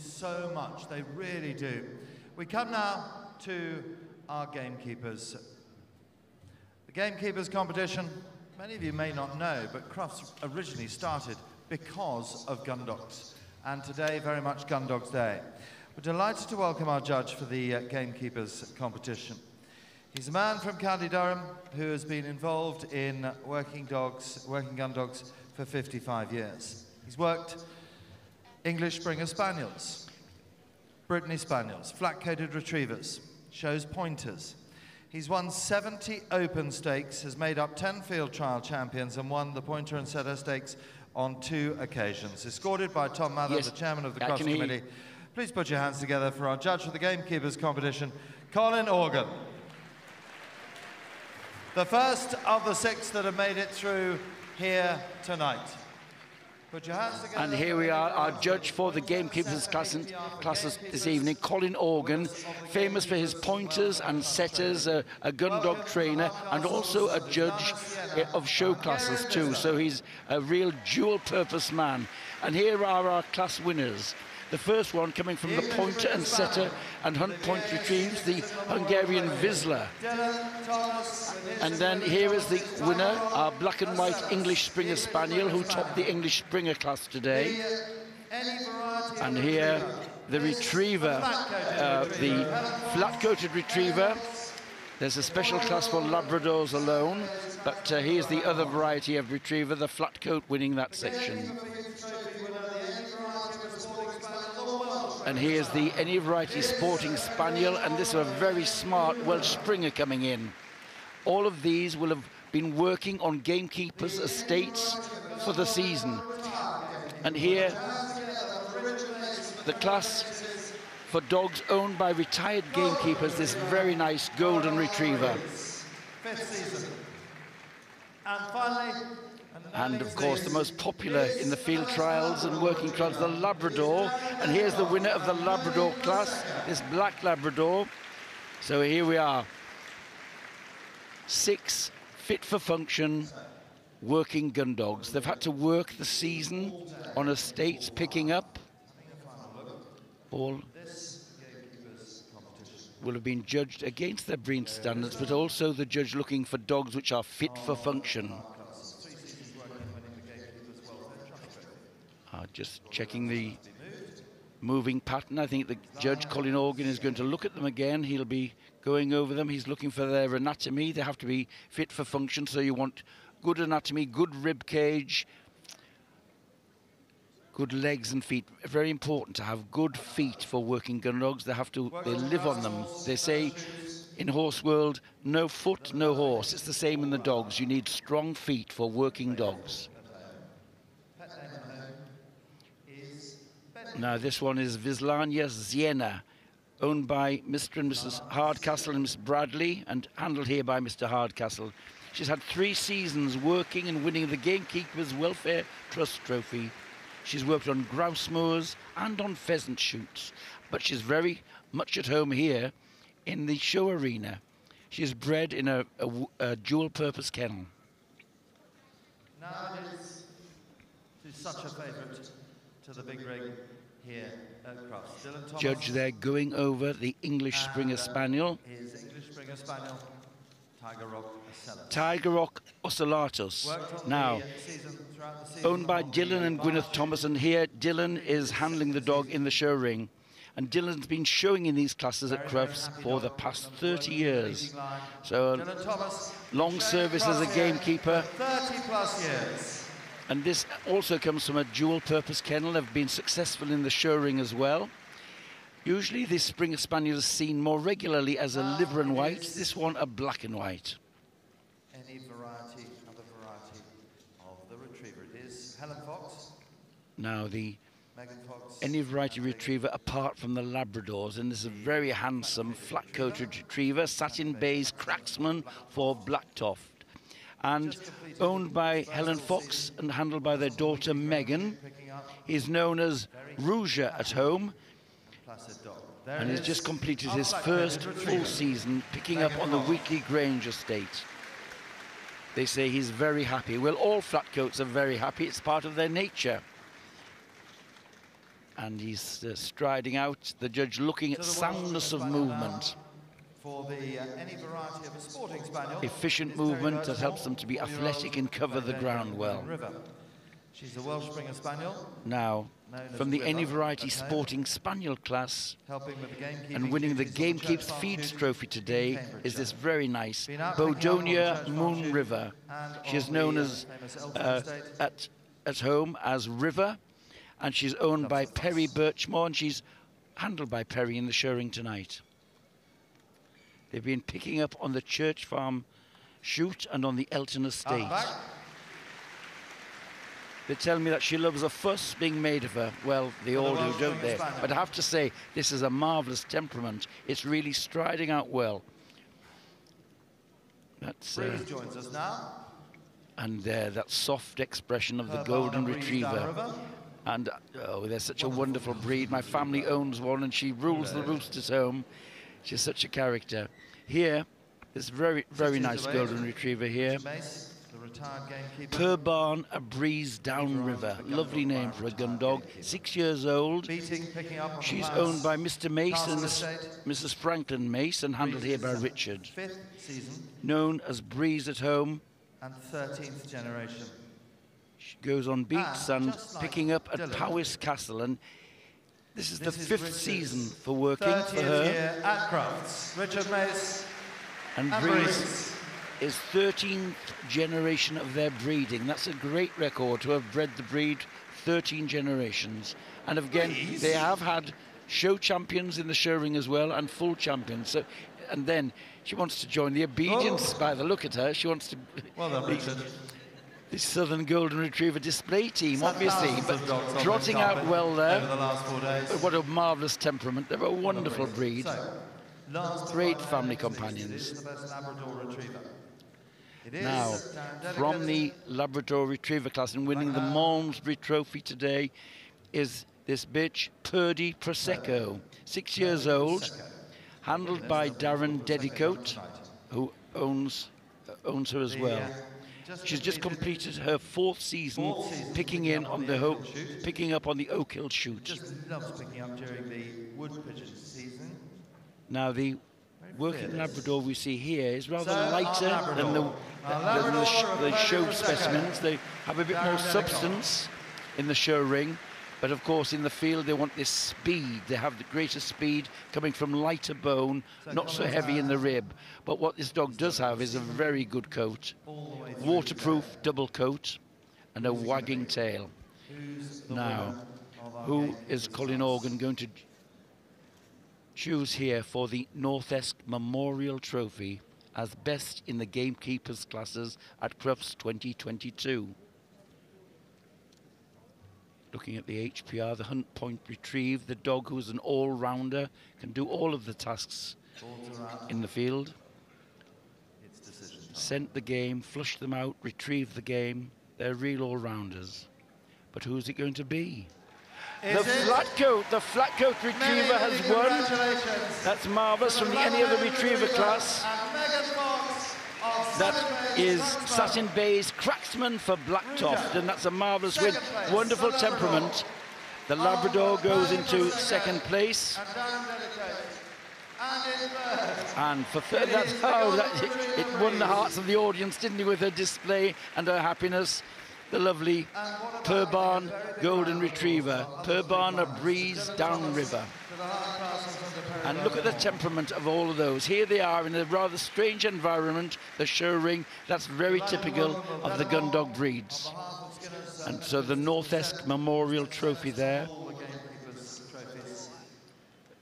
so much. They really do. We come now to our gamekeepers. The gamekeepers competition, many of you may not know, but Crufts originally started because of gun dogs. And today, very much Gun Dogs Day. We're delighted to welcome our judge for the uh, gamekeepers competition. He's a man from County Durham who has been involved in working dogs, working gun dogs for 55 years. He's worked English Springer Spaniels, Brittany Spaniels, flat-coated retrievers, shows pointers. He's won 70 open stakes, has made up 10 field trial champions and won the pointer and setter stakes on two occasions. Escorted by Tom Mather, yes, the chairman of the Crufts Committee. Please put your hands together for our judge for the Gamekeepers competition, Colin Organ. The first of the six that have made it through here tonight. And here we are, our judge for the gamekeepers class classes this evening, Colin Organ, famous for his pointers and setters, a, a gun dog trainer, and also a judge eh, of show classes too. So he's a real dual-purpose man. And here are our class winners. The first one coming from the pointer and setter and hunt point retrieves, the Hungarian Vizsla. And then here is the winner, our black and white English Springer Spaniel, who topped the English Springer class today. And here, the retriever, uh, the flat-coated retriever. There's a special class for Labradors alone, but uh, here's the other variety of retriever, the flat coat winning that section. And here's the Any Variety Sporting Spaniel, and this is a very smart Welsh Springer coming in. All of these will have been working on gamekeepers' estates for the season. And here, the class for dogs owned by retired gamekeepers, this very nice golden retriever. Fifth season. And finally, and of course the most popular in the field trials and working trials, the Labrador. And here's the winner of the Labrador class, this black Labrador. So here we are, six fit for function working gun dogs. They've had to work the season on estates picking up. All will have been judged against their breed standards, but also the judge looking for dogs which are fit for function. Uh, just checking the moving pattern. I think the judge, Colin Organ, is going to look at them again. He'll be going over them. He's looking for their anatomy. They have to be fit for function, so you want good anatomy, good rib cage, good legs and feet. Very important to have good feet for working gun dogs. They have to, they live on them. They say in horse world, no foot, no horse. It's the same in the dogs. You need strong feet for working dogs. Now, this one is Vislania Ziena, owned by Mr. and Mrs. Hardcastle and Miss Bradley, and handled here by Mr. Hardcastle. She's had three seasons working and winning the Gamekeepers Welfare Trust Trophy. She's worked on grouse moors and on pheasant shoots, but she's very much at home here in the show arena. She is bred in a, a, a dual-purpose kennel. Now it is, she's such a favourite to the big ring here at Crufts. Judge there going over the English Springer uh, Spaniel. His English Springer Spaniel, Tiger Rock Tiger Rock Ocellatus. Now, owned by Dylan and Gwyneth Thomas, and here Dylan is handling the dog in the show ring. And Dylan's been showing in these classes at Crufts for the past 30 years. So, long service as a gamekeeper. 30 plus years. And this also comes from a dual-purpose kennel. They've been successful in the show ring as well. Usually this Springer Spaniel is seen more regularly as a liver and ah, white. This one a black and white. Any variety, other variety of the retriever. It is Helen Fox. Now the any variety retriever apart from the Labradors, and this is a very handsome flat-coated retriever, satin baize cracksman for Blacktoft and owned by Helen Fox and handled by their daughter Megan. He's known as Rouger at home and he's just completed his first full season picking up on the Wheatley Grange estate. They say he's very happy. Well, all flatcoats are very happy. It's part of their nature. And he's uh, striding out, the judge looking at soundness of movement. For the, uh, any variety of a sporting spaniel. Efficient movement that helps them to be athletic and cover the ground well. She's a Welsh Springer Spaniel. Now, from the Any Variety Sporting Spaniel class, and winning the Gamekeepers Feeds Trophy today is this very nice Bodonia Moon River. She is known as uh, at, at home as River, and she's owned by Perry Birchmore, and she's handled by Perry in the showing tonight. They've been picking up on the Church Farm shoot and on the Elton estate. They tell me that she loves a fuss being made of her. Well, they all do, don't they? But I have to say, this is a marvellous temperament. It's really striding out well. That's uh, joins us now. And uh, that soft expression of the golden retriever. And oh, they're such a wonderful breed. My family owns one, and she rules the roosters home. She's such a character. Here, this very, very nice golden retriever here. Purbarn, a breeze downriver. Lovely name for a gun dog. Six years old. She's owned by Mr. Mace and Mrs. Franklin Mace and handled here by Richard. Known as Breeze at Home. And 13th generation. She goes on beats and picking up at Powis Castle. And this is the fifth season for working for her. at Crufts. Richard Mace. And Breeze is 13th generation of their breeding. That's a great record to have bred the breed 13 generations. And again, Please? they have had show champions in the show ring as well and full champions. So, and then she wants to join the obedience oh. by the look at her. She wants to. Well done, Richard. The Southern Golden Retriever display team, obviously, but trotting out well there. The what a marvellous temperament. They're a wonderful breed. So, Great family companions. Now, from the Labrador Retriever class and winning the Malmesbury Trophy today is this bitch, Purdy Prosecco, six years old, handled by Darren Dedicoat, who owns uh, owns her as well. She's just completed her fourth season, picking in on the ho- picking up on the Oak Hill shoot. Just loves picking up during the wood pigeon season. Now the working Labrador we see here is rather lighter than the the, the, sh the show specimens. They have a bit more substance in the show ring. But of course, in the field, they want this speed. They have the greater speed coming from lighter bone, not so heavy in the rib. But what this dog does have is a very good coat, waterproof double coat, and a wagging tail. Now, who is Colin Organ going to choose here for the Northesk Memorial Trophy? as best in the gamekeepers classes at Crufts 2022. Looking at the HPR, the hunt point retrieve, the dog who's an all-rounder, can do all of the tasks in the field. Scent the game, flush them out, retrieve the game. They're real all-rounders. But who's it going to be? Is the flat coat, the flat coat retriever has won. That's marvellous from the any other retriever class. That is Satin Bay's Cracksman for Blacktoft, and that's a marvellous win. Wonderful temperament. The Labrador goes into second place. And for third, that's how oh, that, it, it won the hearts of the audience, didn't it, with her display and her happiness the lovely Purbarn Golden Retriever. Purbarn a breeze downriver. And look at the temperament of all of those. Here they are in a rather strange environment, the show ring. That's very typical of the gun dog breeds. And so the Northesk Memorial Trophy there.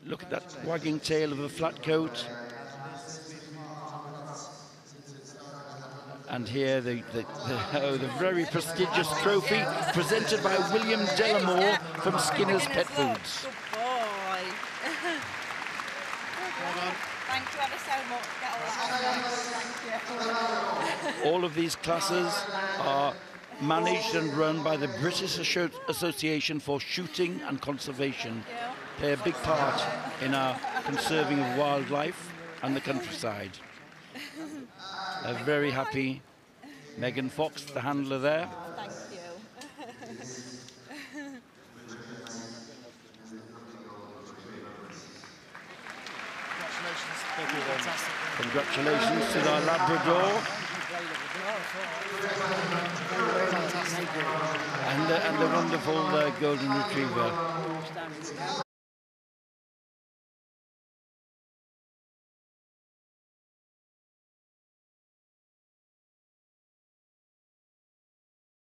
Look at that wagging tail of a flat coat. And here the, the, the, oh, the, very prestigious trophy presented by William Delamore from Skinner's Pet Foods. Good boy. Thank you ever so much. Thank you. All of these classes are managed and run by the British Association for Shooting and Conservation. Play a big part in our conserving of wildlife and the countryside. A very happy Megan Fox, the handler there. Thank Congratulations to our Labrador. And, uh, and the wonderful uh, Golden Retriever.